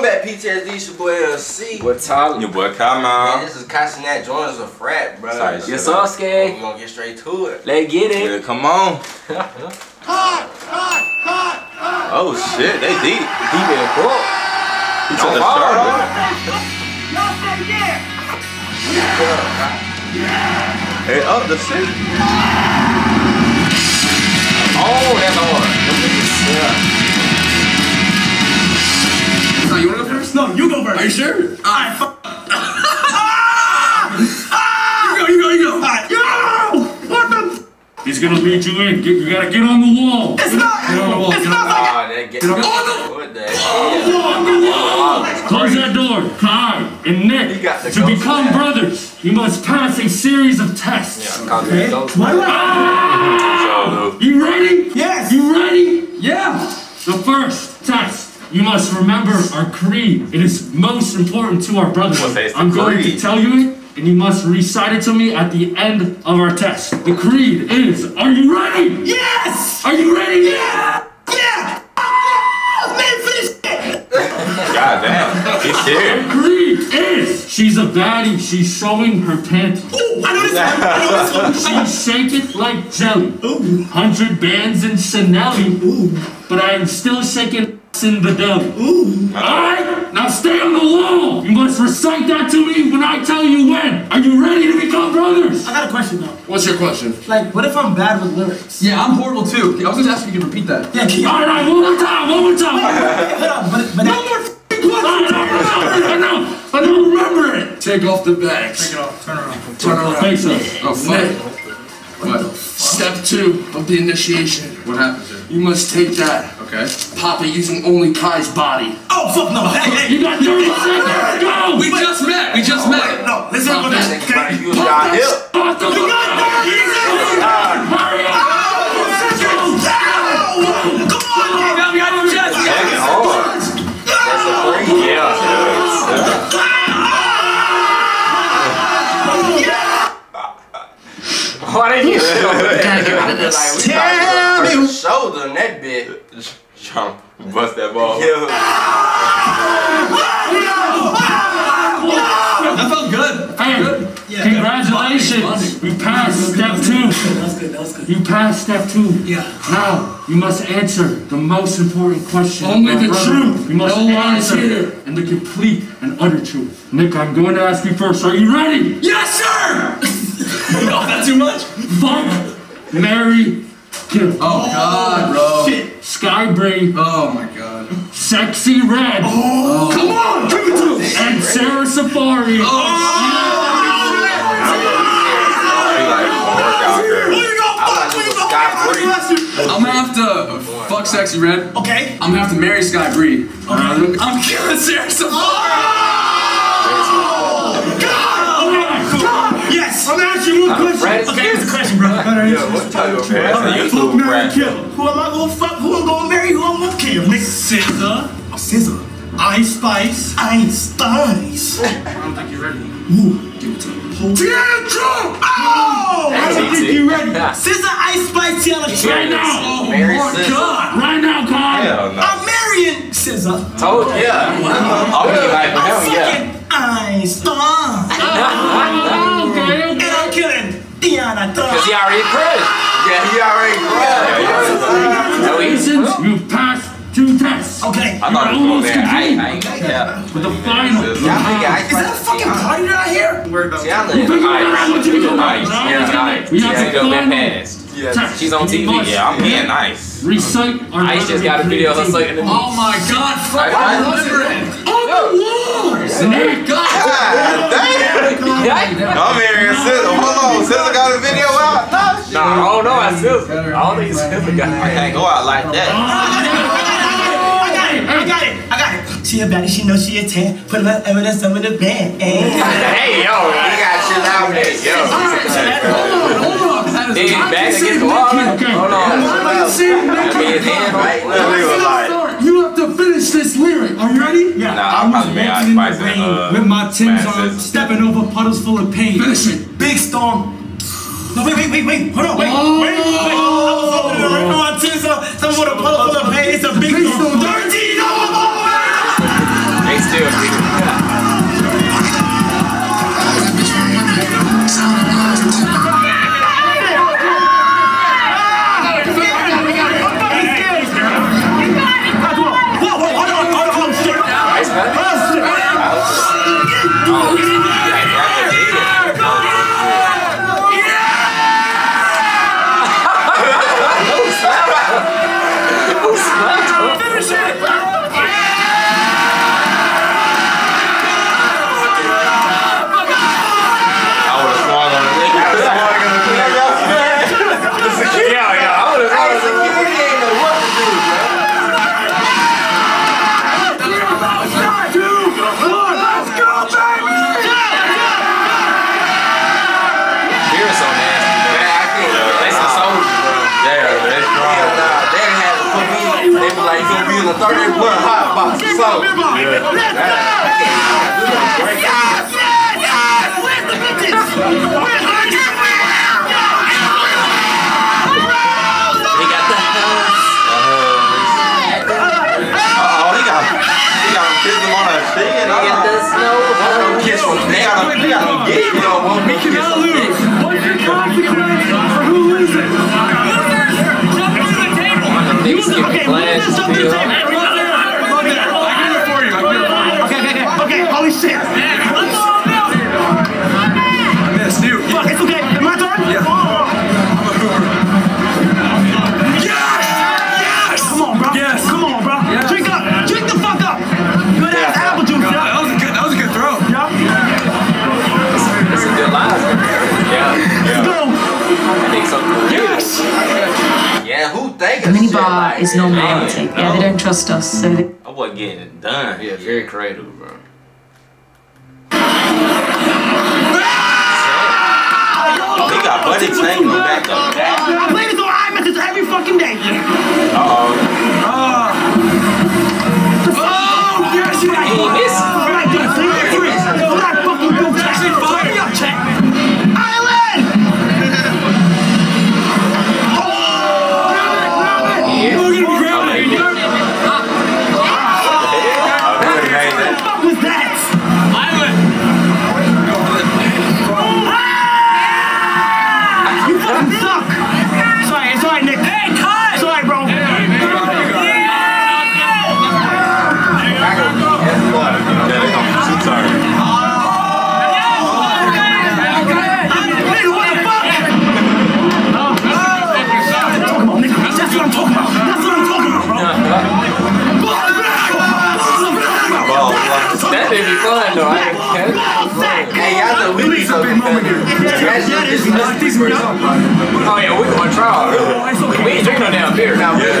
Welcome back, PTSD. It's your boy uh, LC. What's Tyler? Your boy Man, Khai. this is Kai Cenat. Join us a frat, bro. Sorry, Yes, shut up. sir, oh, We're gonna get straight to it. Let's get Yeah, it. come on. Oh shit, they deep. Deep in court. He took the Oh, shot. oh, Hey, up the shit. Oh, that's hard. Yeah. No, you go first. Are you sure? Alright, fuck. You go, you go, you go. Alright. Yo! What the? He's gonna lead you in. Get, you gotta get on the wall. It's not. Get on the wall, It's get on not like Ah, that get What the hell? Close that door. Kai and Nick. You got to to become for brothers, you must pass a series of tests. Contact those. Why do I? Ah! So, You ready? Yes. You ready? Yeah. The first test. You must remember our creed. It is most important to our What's brotherhood. that? I'm going to tell you it, and you must recite it to me at the end of our test. The creed is, are you ready? Yes. Are you ready? Yeah. Yeah. Oh, man, finish it. goddamn, he's scared. Creed is, she's a baddie. She's showing her panties. Ooh, I know this one. I know this one. She shake it like jelly. Ooh. Hundred bands in Chanel. Ooh. But I am still shaking in the deli. Ooh. Alright? Now stay on the wall. You must recite that to me when I tell you when. Are you ready to become brothers? I got a question though. What's your question? Like, what if I'm bad with lyrics? Yeah, I'm horrible too. I was gonna ask if you could repeat that. Yeah, can you? Alright, one more time, one more time. Hold on, but but No more f***ing questions. I know, I don't remember it. Take off the bags. Take it off. Turn around. Turn around. Face us. Oh fuck. What? Step two of the initiation. What happens here? You must take that. Okay. Pop it using only Kai's body. Oh fuck no! Hey hey. You got 30 seconds. Go. We just met. We just met. No, listen Pop to that. this. Better Okay. use your hip. Off the We got that. Hurry up. Why they get Like, we Tell me. Shoulder in that bit. Trying to bust that ball. Yeah. That felt good. Hey, Yeah. congratulations. You passed step two. That was good. That was good. You passed step two. Yeah. Now, you must answer the most important question. Only the brother. truth. You must No lies answer here. and the complete and utter truth. Nick, I'm going to ask you first. Are you ready? Yes, sir. No, that's too much. Fuck, Mary, kill. Oh God, bro. Shit. Oh my God. Sexy Red, Oh. Come on, give it to him. and Sara Saffari. Oh. like work out Who there. you gonna I fuck? might Who do you a gonna Sky fuck? Bree. Who I'm gonna have to fuck sexy red. Okay. I'm gonna have to marry Skybri. Uh, I'm killing Sara Saffari. Gonna ask you one question. Fred, Okay, here's the question, bro. Yeah, what type of Man, Fuck, that's marry, rap. kill. Who am I gonna fuck? Who am I'm gonna marry? Who am I'm gonna kill? Nigga. SZA, oh, SZA. Ice Spice. Einsteins. I don't think you're ready. Tiana Trump. Oh! I don't think you're ready. Yeah. SZA, Ice Spice, Tiana Right now. Oh my God. Right now, Kai. Hell no. I'm marrying SZA. Told you. Yeah. Oh, you like for I'm him, yeah. fucking Einstein. Tiana Cause Trump. he already crushed. Yeah, he already grabbed. No, he's Since you've passed two tests, Okay. I thought it was going there. I ain't, I ain't Yeah. gonna cap. but the final. Y'all think I Is that a fucking party that I hear? Tiana Figure is it out what you do. Nice. Yeah, nice. We have to go that final She's on TV. Yeah, I'm being nice. Recite our Ice just got a video of her brotherly sucking the Oh my God. Fuck. I remember it. On the wall. Nick, God. God damn. Yeah. I'm hearing SZA. Hold on, SZA got a video out? No. Nah, I don't know. I still, I don't think it's still I can't go out like that. I got it. I got it. I got it. She a baddie. She know she a 10. Put my evidence over the band. Hey, yo. He got shit out there. Yo. Hold on. Hold on. That is Then he's not back against the wall. Hold on. I mean, his hand right. Literally was like, You have to finish this lyric. Are you ready? Yeah. Nah, I I'm was walking in the rain uh, with my Tim's on, stepping over puddles full of pain. Finish it. Big storm. No, wait, wait, wait, wait. Hold on, wait, Oh. wait, wait. In the 30 blood hot box. So, He got the Uh-oh, he got, he got him kissed him on the chin. He got the snow. Kiss him. They got him, they got him get, you know, one We cannot lose. What's the consequence for who loses? Niggas skip Okay, class. lose jump to the table. Okay, okay, okay. Okay, holy shit. Fuck, it's okay. Is my turn? Yeah. Yes! Yes! Come on, bro. Yes. Come on, bro. Drink up. Drink the fuck up. Good ass apple juice, yeah. That was a good. That was a good throw. Yeah. It's a good line. Yeah. Let's go. I think so. Yes. yeah, who think The of shit minibar like is that? normality. Yeah, they don't trust us, so they I wasn't getting it done. Yeah, very creative, bro. Got buddy taking him back though. I play this on iMessage every fucking day. Uh-oh. Ah. Oh, yes, you like He missed. You like this, see? You beer. Now we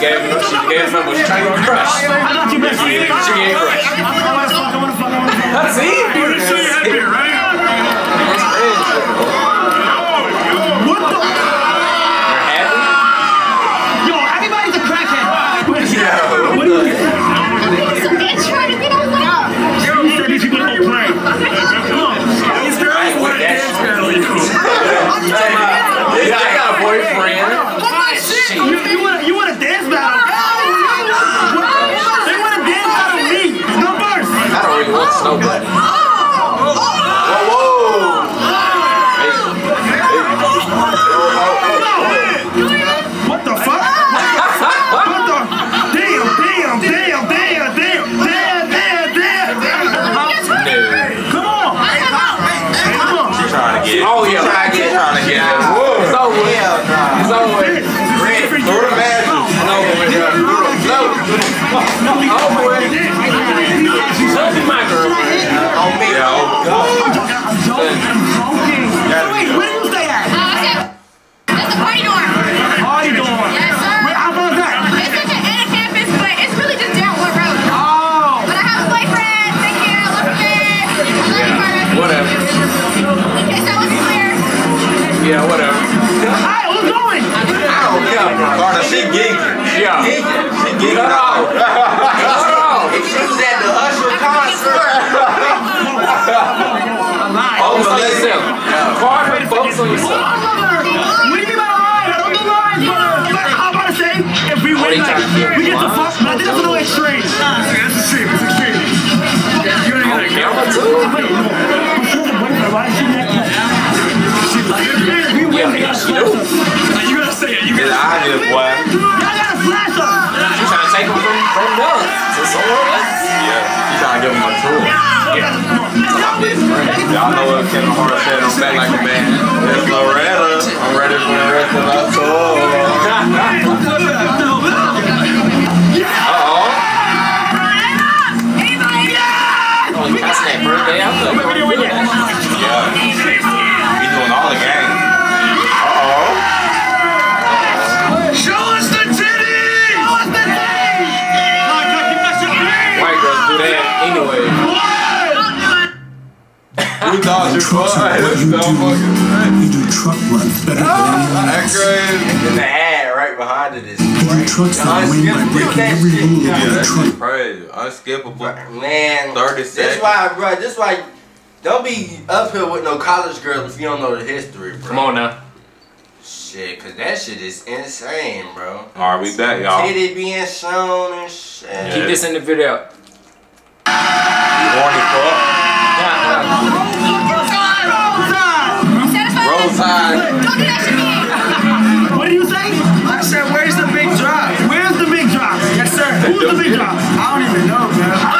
gave him, she gave him trying to crush. I got you, bestie. She gave him a crush. I wanna fuck, Yeah, she trying to give him a tour. Y'all know what Kevin Hart said on Back Like a Man. It's Loretta. I'm ready for the rest of our tour. You thought you what you so fucking You do truck runs better than ah, anyone That else. crazy. and the ad right behind it is You do trucks that win by breaking every rule Yeah, of the that's truck. crazy. Unskippable. man. 30 This seconds. why, bro. This why. Don't be up here with no college girls if you don't know the history, bro. Come on now. Shit, cause that shit is insane, bro. All right, we back, y'all. Titty being shown and shit. Keep this in the video. Horny fuck. What do you say? I said, where's the big drop? Where's the big drop? Yes, sir. Who's the big drop? I don't even know, man.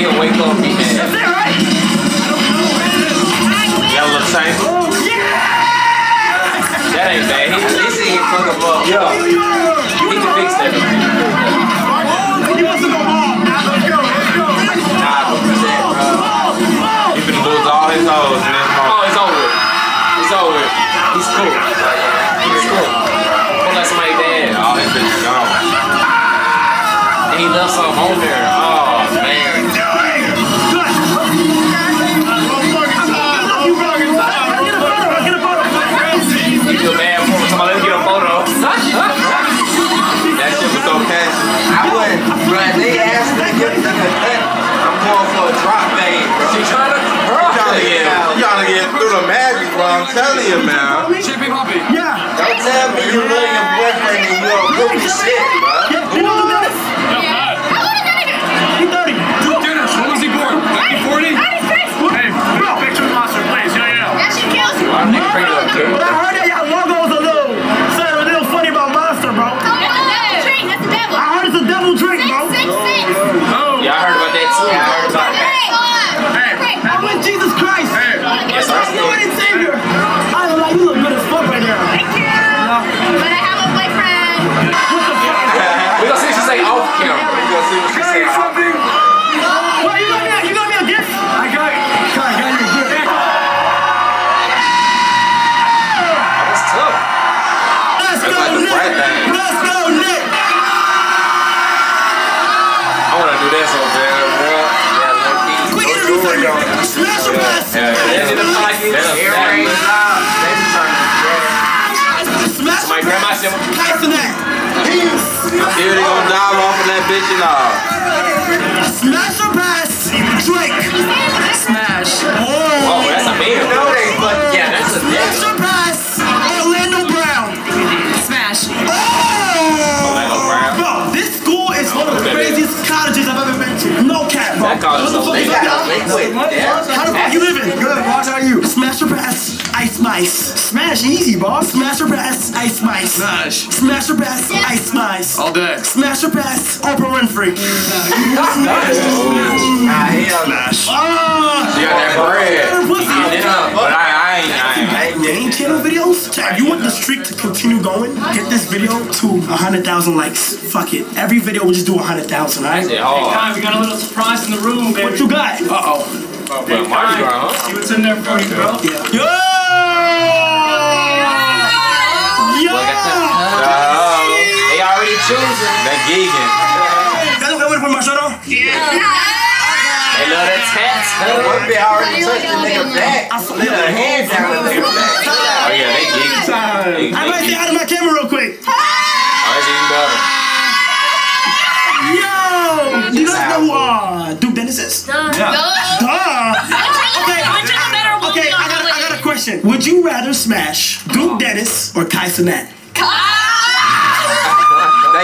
He'll wake up and be That's mad. it, right? Yellow tank. That ain't bad. He, At least he ain't fuck him up. Uh, yeah. He can fix that. He wants to go home. Let's go, let's go. Nah, what was that, bro? He finna lose all his hoes in Oh, moment. it's over. It's over. He's cool. He's cool. Pull like somebody dead. All his bitches gone. And he left some on there. I'm telling you, man. Chippy Poppy. Yeah. Don't tell me you love your boyfriend and you don't look at shit, bro. Them. Tysonet. Here they gonna dive off of that bitch and all. Smash or pass? Drake. Smash. Oh, oh that's a man. No, they but yeah, that's a Smash or pass? Orlando Brown. Smash. Oh! Orlando Brown. Bro, this school is one of the craziest colleges I've ever been to. No cap, bro. That college What the is fuck so is got that? a liquid. How the fuck you living? Good, boss. How are you? Smash or pass? Ice Mice. Smash easy, boss. Smash or pass? Ice Mice. Smash. Smash or pass? Ice Mice. All day. Smash or pass? Oprah Winfrey. Nah, hell no. Ah! She got that bread. What's Eating it. But I, I ain't, I ain't. Main channel videos? If you want the streak to continue going, get this video to 100,000 likes. Fuck it. Every video will just do 100,000, alright? Shit hard. We got a little surprise in the room, baby. What you got? Uh-oh. Well, Mardi Gras, huh? See what's in there for you, bro. Yo! Yo! Oh, They already choosing. that geeking. That's okay with my shirt on? They love that tats. One bit already touched the nigga back. Lit her hand down the nigga back. Oh yeah, they geeking. They I might say geeking. out of my camera real quick. Oh, that's even better. Yo! Do you guys know who uh, Duke Dennis is? Duh! Okay, okay, I got, I got a question. Would you rather smash Duke Dennis or Kai Cenat? They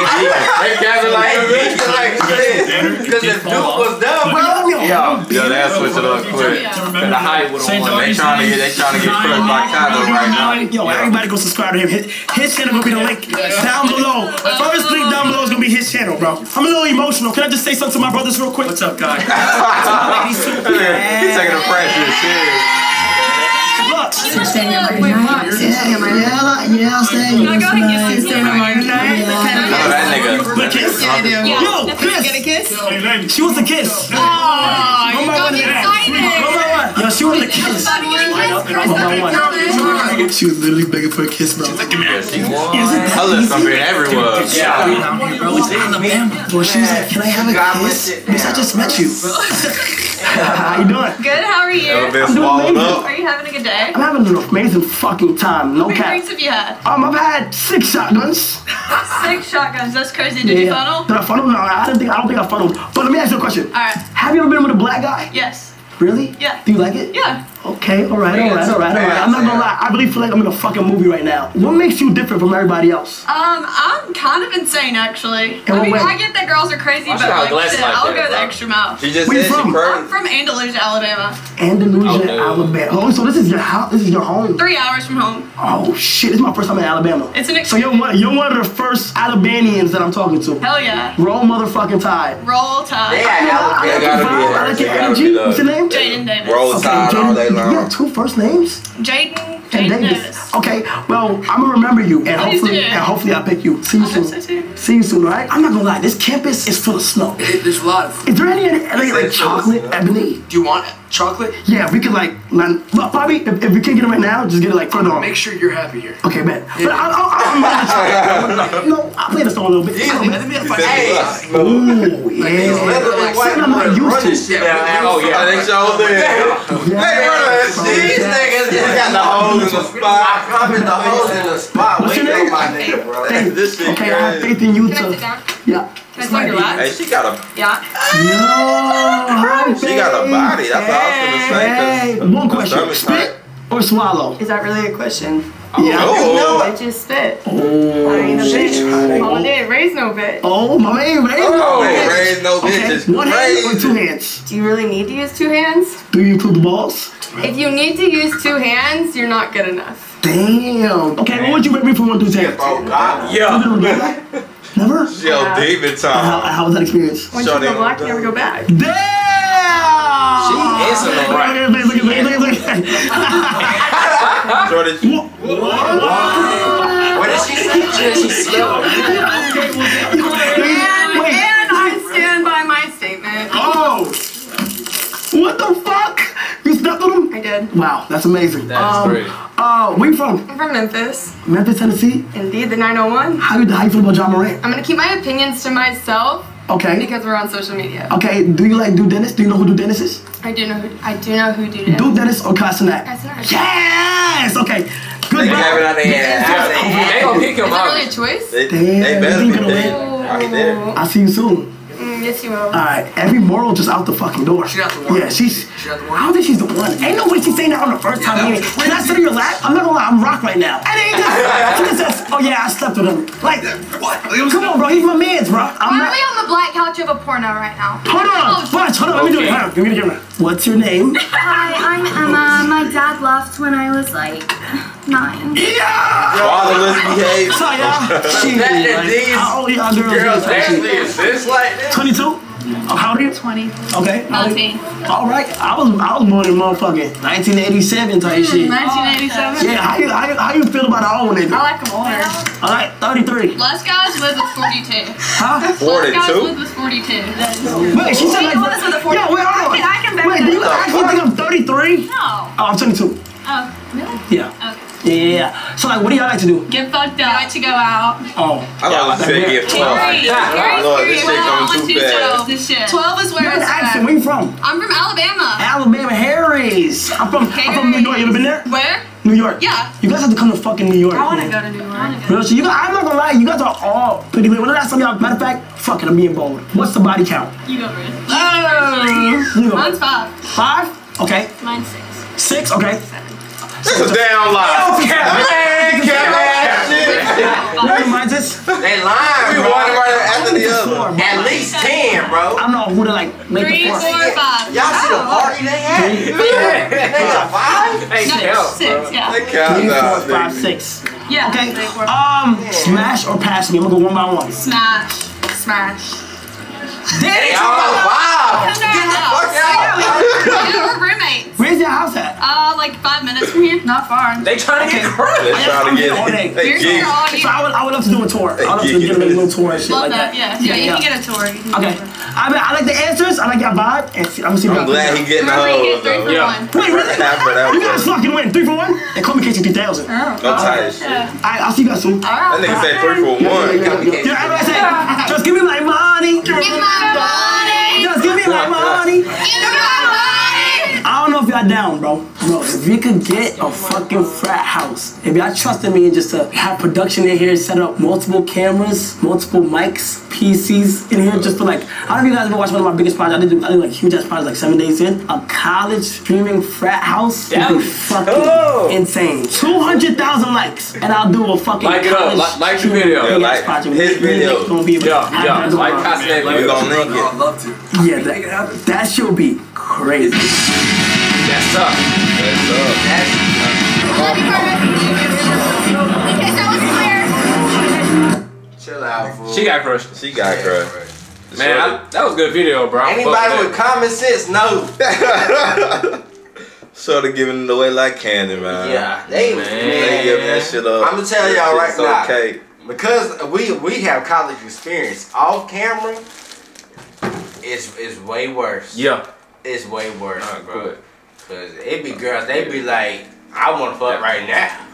geeking. They gather like a bitch. Like shit. Cause if Duke was dumb, Well, yo, Yeah, they'll switch it up quick. And The height would have won. They trying to get, they trying to get crushed by Kylo right now. Yo, everybody go subscribe to him. His, his channel gonna be the link down below. First link down below is gonna be his channel, bro. I'm a little emotional. Can I just say something to my brothers real quick? What's up, guy? He's taking the pressure serious. Look. Oh, that nigga. But kiss. Yo, Chris. She wants a kiss. Oh, you got me excited. One by one. Yo, she wanted a kiss. One by one. She was literally begging for a kiss, bro. Her lips gonna be everywhere. Well, she was like, "Can I have a kiss?" Bitch, I just met you. How you doing? Good, how are you? Ever been swallowed up? Are you having a good day? I'm having an amazing fucking time. No How many cap. drinks have you had? Um, I've had six shotguns. Six shotguns, that's crazy. Did you funnel? Did I funnel? No, I don't think I don't think I funneled. But let me ask you a question. Alright. Have you ever been with a black guy? Yes. Really? Yeah. Do you like it? Yeah. Okay, alright, alright, alright, alright. I'm not gonna lie. I really feel like I'm in a fucking movie right now. What makes you different from everybody else? Um, I'm kind of insane actually. In I mean, way? I get that girls are crazy, Why but she got like, glasses shit, I'll go the extra mile. She just Where you said she from? I'm from Andalusia, Alabama. Andalusia, Oh, no. Alabama. Oh, so this is your house. This is your home. Three hours from home. Oh shit! This is my first time in Alabama. It's an So you're one. You're one of the first Alabamians that I'm talking to. Hell yeah. Roll motherfucking tide. Roll tide. Yeah, They gotta be I there. like They your gotta energy. be there. What's your name? Jaden Davis. Roll the tide all day Jaden. You long. got two first names. Jaden. And Jaden Davis. Davis. Okay, well, I'm gonna remember you, and Please hopefully, do. and hopefully, I'll pick you. See you oh, I hope soon. so too. See you soon, all right? I'm not gonna lie. This campus is full of snow. It, there's a lot of. Is there any, any like, like chocolate ebony? Do you want chocolate? Yeah, we could like, like well, Bobby, if, if we can't get it right now, just get it like further on. Make sure you're happy here. Okay, man. But I, I, I, I'm no, I'll play the song a little bit. I think we have to Hey, Ooh, yeah. literally white Something I'm not boys used running to. shit down Oh yeah, they showed there. Hey, brother, these niggas just got the holes in the spot. I'm in the holes in the spot. What's your Wait, name? my nigga, bro. Hey, This shit okay, I have crazy. faith in you Can I sit to. down? Yeah. Can I sit your lap? Hey, she got a Yeah. Yo, hi, she got a body. That's all I was gonna Hey, say. 'cause one question: stomach spit or swallow? Is that really a question? Oh. Yeah. Oh, I just spit. Oh. I Oh, ain't a she's bitch. trying Mama to. didn't raise no bitch. Oh, mama ain't ready. oh, raise no Okay, bitches. one hand or two hands? Do you really need to use two hands? Do you include the balls? If you need to use two hands, you're not good enough. Damn. Okay, what would you rate me from one through ten? Oh, God. Yeah. Never. Yo, David How, time. how was that experience? Once you Shorty. go black, you never go back. Damn. She is in the right. Look at this, look at this, look at this, look at Jordan, this. What did she say? She smelled And, Wait. and I stand by my statement. Oh. What the fuck? You stepped on him? I did. Wow, that's amazing. That's um, great. Uh, where you from? I'm from Memphis. Memphis, Tennessee. Indeed, the 901. How you how you feel about Ja Morant? I'm gonna keep my opinions to myself Okay. because we're on social media. Okay. Do you like Duke Dennis? Do you know who Duke Dennis is? I do know who I do know who did it. Duke Dennis or Kai Cenat? Kai Yes. Okay. Good They have it out their ass. Out. They gonna pick him Is that up. really a choice? They, Damn, they better be gonna win? I'll see you soon. Mm, yes, you will. Alright, every moral just out the fucking door. She out the door. Yeah, she's. She out the door. I don't think she's the one. Ain't no way she's saying that on the first time that meeting. Can I sit in your lap? I'm not gonna lie, I'm rock right now. And then he just, she just says, oh yeah, I slept with him. Like, What? Was come on, bro, he's my man's, bro. I'm Why are we on the black couch of a porno right now? Hold on, watch, hold on, let me do it. Okay. Hold on, give me the camera. What's your name? Hi, I'm Emma. My dad left when I was like nine. Yeah! Fatherless behavior. Sorry, y'all. She, That- that like, these how old are y'all girls? Girls is? actually exist like that? 22? Oh, how old are you? 20. Okay. how old are you? 19. All right, I was I was born in motherfucking 1987 type hmm, shit. 1987. Yeah, how you, how you, how you feel about all niggas? I like them older. All right, 33. Les guys live with 42. Huh? Les guys 42? live with 42. Wait, she said like. He was with a 40. Wait, hold on. I can, I can back Wait, do you actually think I'm 33? No. Oh, I'm 22. Oh, really? Yeah. Okay. Yeah, yeah, yeah. So like, what do y'all like to do? Get fucked up. like to go out. Oh. I thought you said get 12. Lord, this shit coming too fast. 12 is where You're it's accent. Where you from? I'm from Alabama. Alabama Harry's. I'm from, I'm from New York. You ever been there? Where? New York. Yeah. You guys have to come to fucking New York. I want to go to New York. Real shit. You guys, I'm not gonna lie, you guys are all pretty good. When the last time y'all, matter of fact, fuck it, I'm being bold. What's the body count? You go, Riz. Oh, you go. Mine's five. Five? Okay. Mine's six. Six? Okay. This is damn lie. Okay. Man, cap ass shit. What reminds us? They lying, We bro. one right after the Four, other. bro. At least 10, bro. I don't know who to like make Three, the four, four. five. Y'all see the party they had? Nigga, five? Hey, No, count, six, bro. yeah. They count Three, four, out, five, nigga. six. Yeah. Okay. Three, four, Um, smash or pass me. I'm gonna go one by one. Smash. Smash. They Damn. all five. Get the fuck out. Yeah, we're roommates. Where's your house at? Uh, like five minutes from here. Not far. They trying to get They crushed. trying to get All day. it. They You're geek. here all So year. I would, I would love to do a tour. I would love to get a little tour and shit Love like that. that. Yeah. Yeah. You can get a tour. Okay. get a tour. I mean, I like the answers. I like your vibe. And see, I'm gonna see. if I'm glad can- he getting the Remember, you hoes get three for though. Yeah. Wait, really? Half of that You guys fucking win three for one. They call me KC 3000. All No tight shit. Yeah. I'll see you guys soon. That nigga said three for one. Yeah, everybody say, just give me my money. Give me my money. Just give me my money. Give me my money. I don't know if y'all down, bro. Bro, if we could get a fucking frat house, if y'all trusted me just to have production in here, set up multiple cameras, multiple mics, PCs in here, just for like, I don't know if you guys ever watched one of my biggest projects. I did, I did like huge ass projects like seven days in. A college streaming frat house would be fucking Oh. insane. 200,000 likes, and I'll do a fucking Like it up. college Like- like the streaming video. big Yeah, ass like project. his Me and Nick video. gonna be able to Yeah, have yeah. that Like going. Casa de We Papel. gonna link I'd it. love to. Yeah, that, that shit would be crazy. That's up. That's up. Love you, Carter. Okay, so it's clear. Chill out, fool. She got crushed. She got crushed. Man, I, that was a good video, bro. Anybody with with common sense know. Sort of giving it away like candy, man. Yeah, they Man. They giving that shit up. I'ma tell y'all right It's now. okay. Because we we have college experience off camera, it's it's way worse. Yeah. It's way worse, Alright, bro. Good. Cause it be girls, they be like, I wanna fuck right now.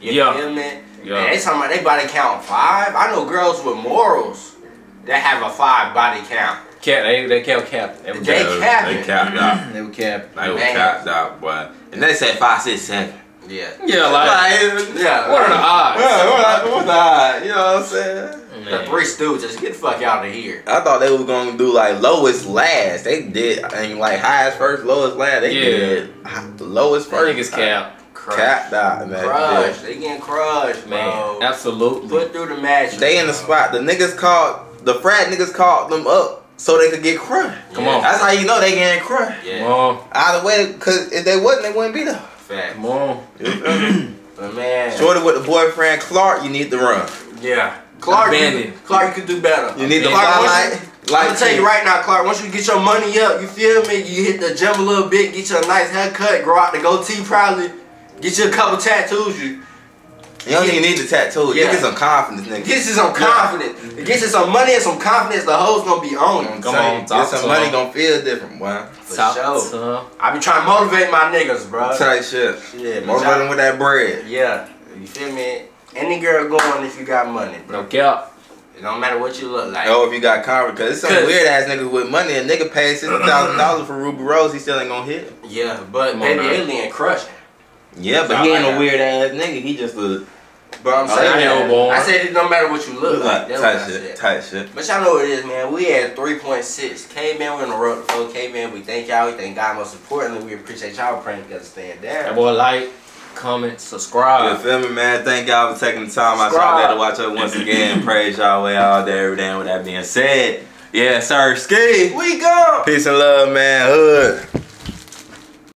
You Yeah. feel me? Yeah. And they talking about they body count five. I know girls with morals that have a five body count. Cap, they, they kept cap. They, They Yeah, capping. They capped out. they were cap. They were Man. capped out, boy. And they said five, six, seven. Yeah. Yeah, like, Yeah. what are the odds? Yeah, what, what the high? You know what I'm saying? The Man. three stooges, get the fuck out of here. I thought they was gonna do like lowest last. They did, I mean, like highest first, lowest last. They Yeah. did hi- lowest I first. think it's cap. Crush. Capped out, man. Crushed. They getting crushed, Man, bro. absolutely. Put through the match. They in the spot. The niggas called the frat niggas called them up so they could get crushed. Come on. That's how you know they getting crushed. Yeah. Come Yeah. on. Either way, cause if they wasn't, they wouldn't be there. Fact. Come on. You feel me? But man. Shorty with the boyfriend Clark, you need to run. Yeah. Clark, you, Abandoned. Clark, you could do better. You need to Clark, fly like. I'm gonna tell you right now, Clark. Once you get your money up, you feel me? You hit the gym a little bit, get your nice haircut, grow out the goatee probably, get you a couple tattoos. You You don't even need the tattoo. You Yeah. get some confidence, nigga. get you some confidence. Get you some money and some confidence. The hoes gonna be on you. Come Say, on, get some to money him. gonna feel different, boy. For Top sure. I be trying to motivate my niggas, bro. Type shit. Yeah, Motivate y'all- them with that bread. Yeah, you feel me? Any girl going if you got money, bro. No cap. It don't matter what you look like. Oh, if you got confidence, cause it's some Cause- weird ass niggas with money. A nigga paid sixty thousand dollars for Rubi Rose, he still ain't gonna hit. Yeah, but Come on baby now. alien crushing. Yeah, but he ain't a weird ass nigga. He just a But I'm Oh, saying, that I said it no matter what you look like. like That's tight what I shit, tight shit. But y'all know what it is, man. We at 3.6. K-Man, we're on the road to 4 K-Man. We thank y'all. We thank God. Most importantly, we appreciate y'all praying together, staying That boy like, comment, subscribe. You subscribe. feel me, man? Thank y'all for taking the time out y'all to watch us once again. Praise y'all way all day, every day. And with that being said, yeah, sir, ski. We go. Peace and love, man. Hood.